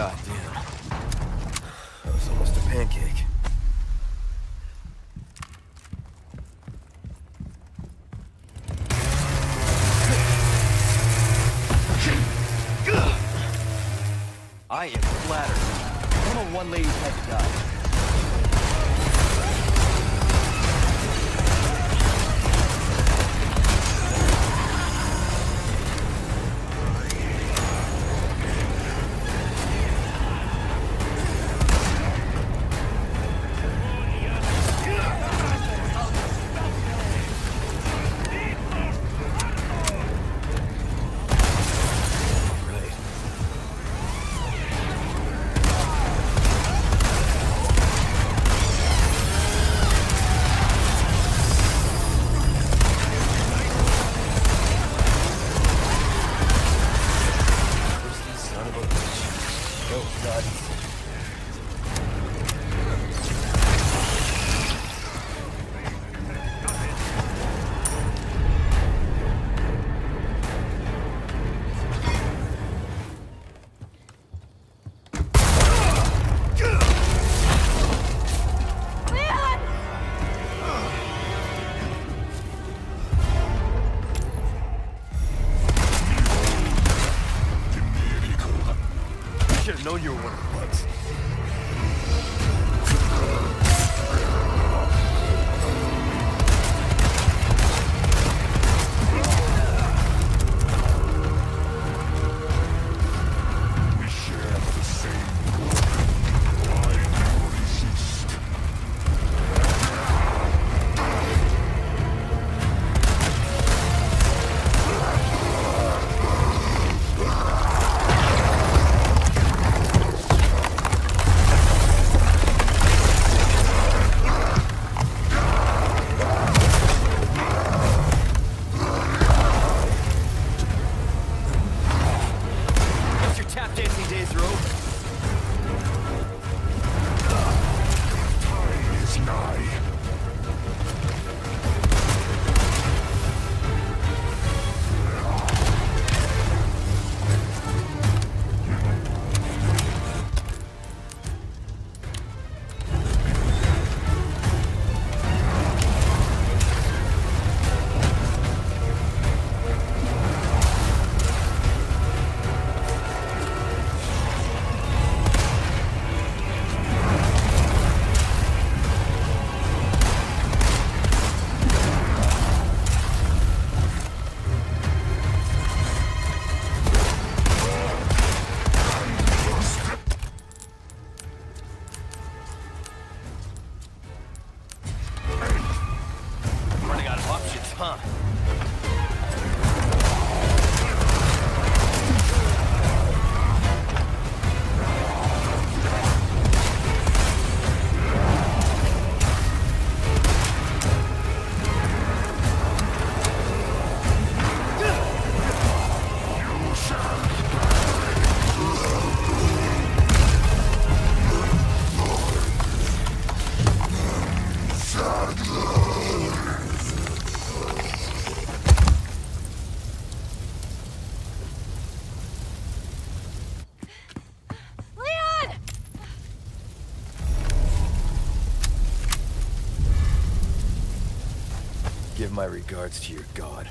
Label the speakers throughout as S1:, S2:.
S1: God damn. That was almost a pancake. I am flattered. I don't one lady's had to. Should you were Give my regards to your god.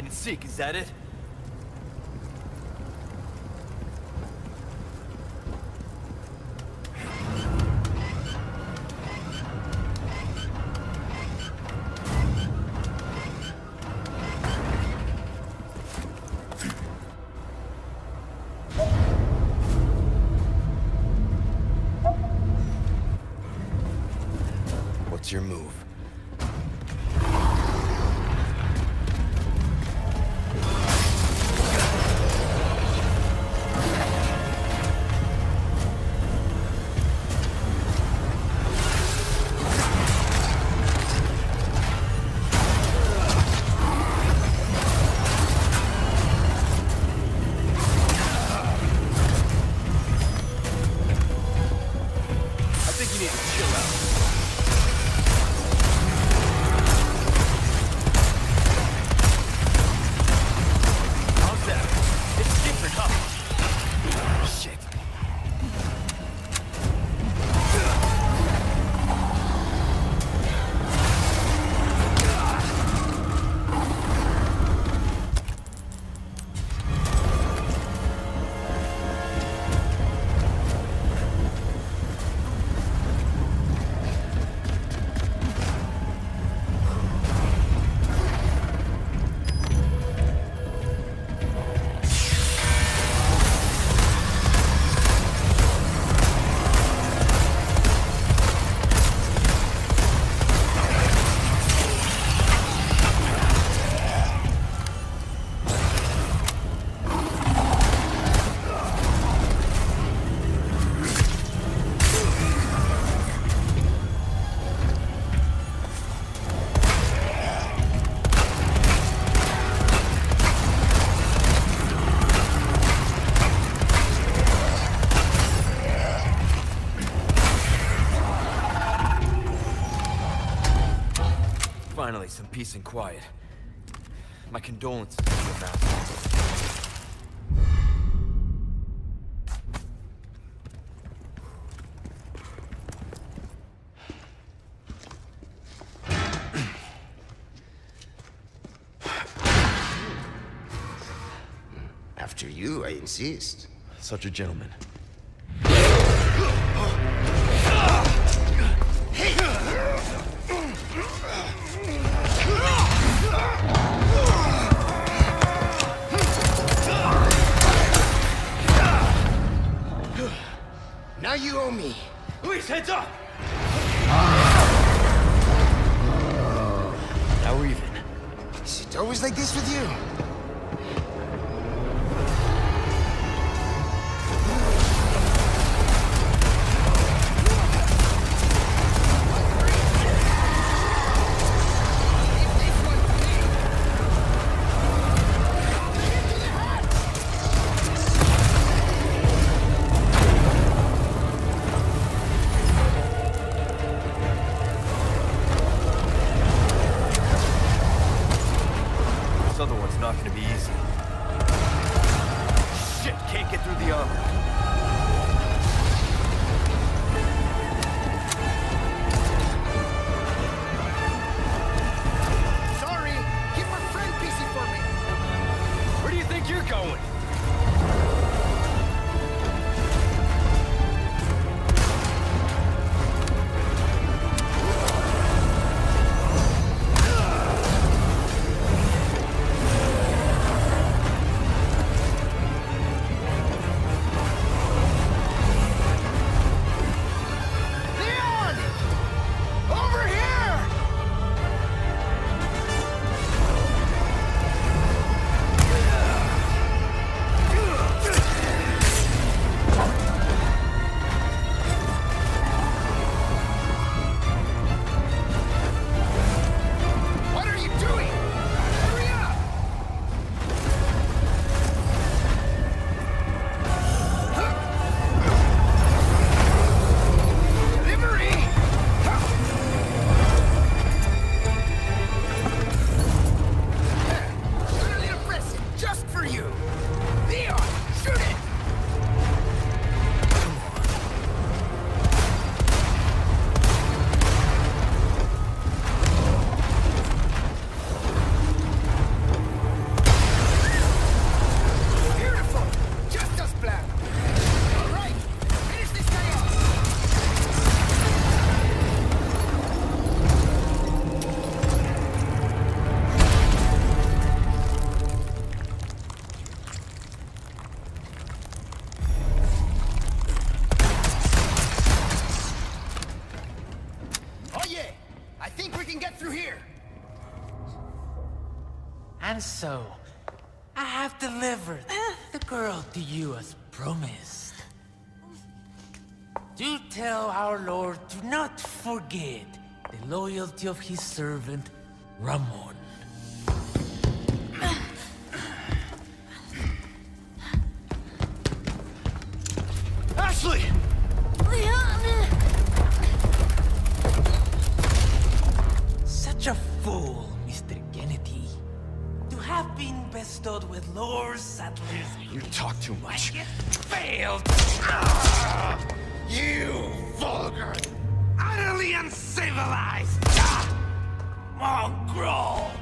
S1: hide and seek, is that it? Finally, some peace and quiet. My condolences to.
S2: After you, I insist.
S3: Such a gentleman.
S4: And so, I have delivered the girl to you as promised. Do tell our Lord to not forget the loyalty of his servant, Ramon. Bestowed with Lord Saddler's
S5: You talk too much.
S4: yet failed.
S2: You vulgar!
S4: Utterly uncivilized! Ah! Mongrel!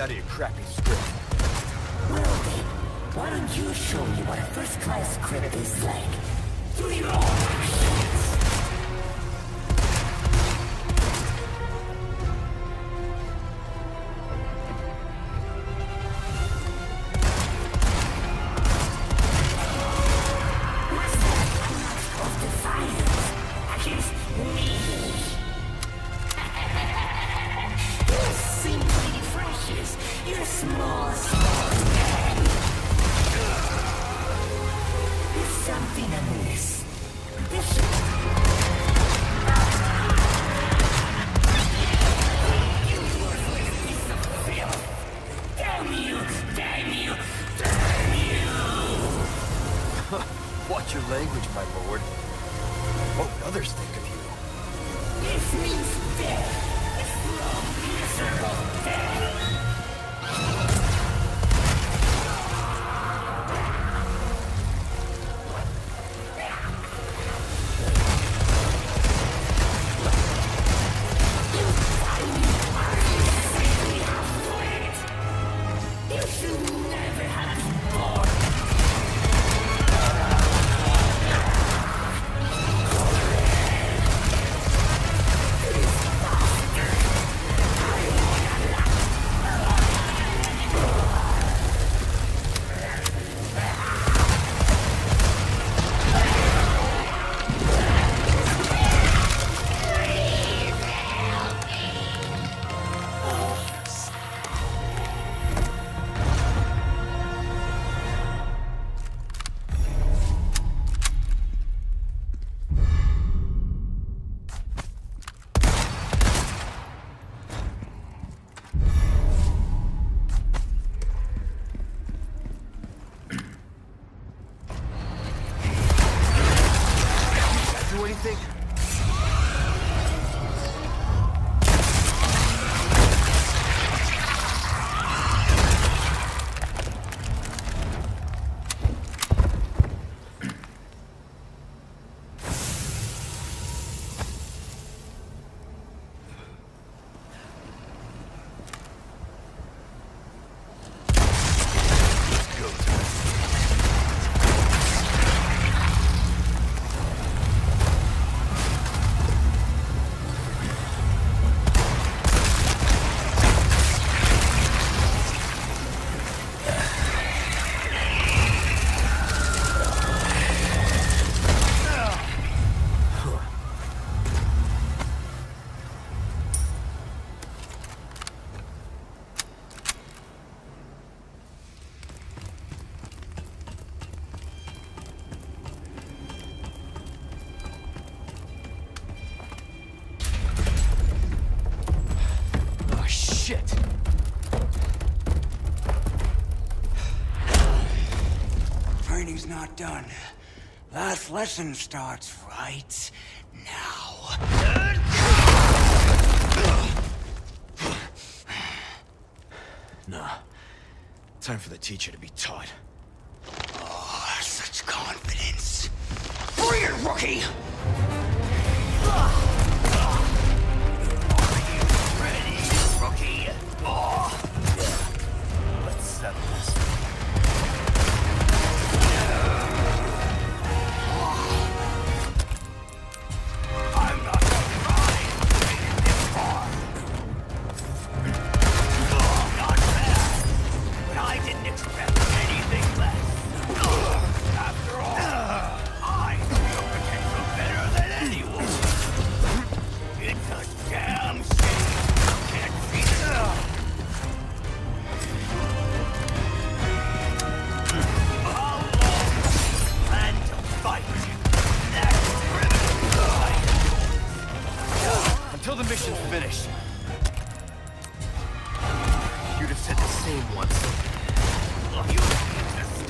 S5: Out of your crappy script.
S6: Well then, why don't you show me what a first-class script is like? Through your own
S5: my lord. What would others think of you?
S6: This means death. Slow, miserable death.
S7: done. Last lesson starts right now. Nah.
S5: Time for the teacher to be taught.
S7: Oh, such confidence. Bring it, rookie!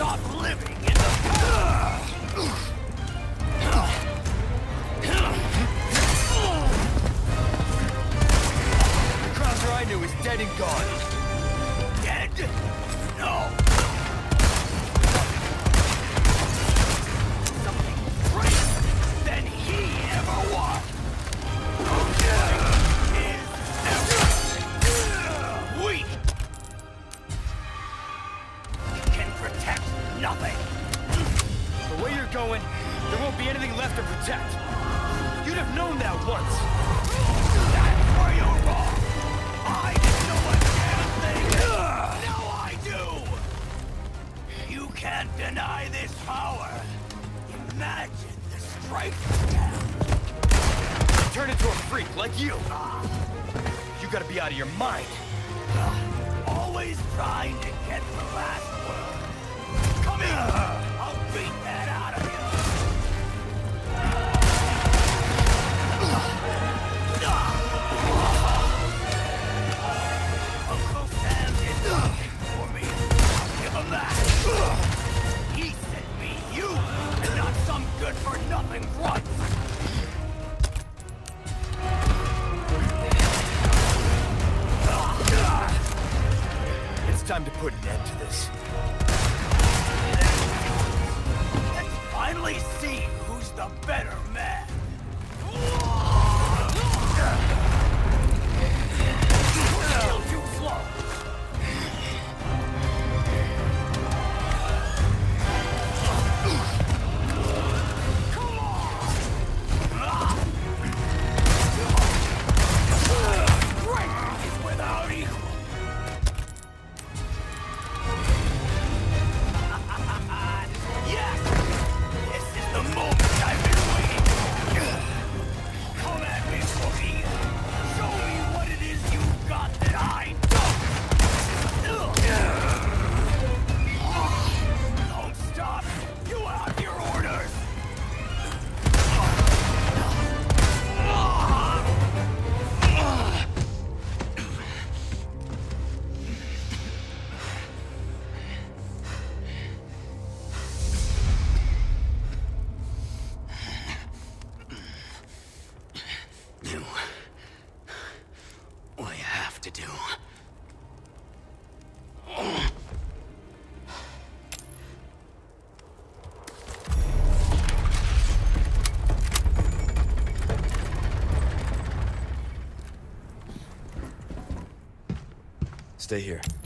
S7: not living.
S1: your mind.
S7: Always trying to get the last word. Come here! I'll beat that out of you! For me. Give him! He sent me you, and not some good-for-nothing
S1: grunts! time to put an end to this.
S7: Let's finally see who's the better
S5: stay here.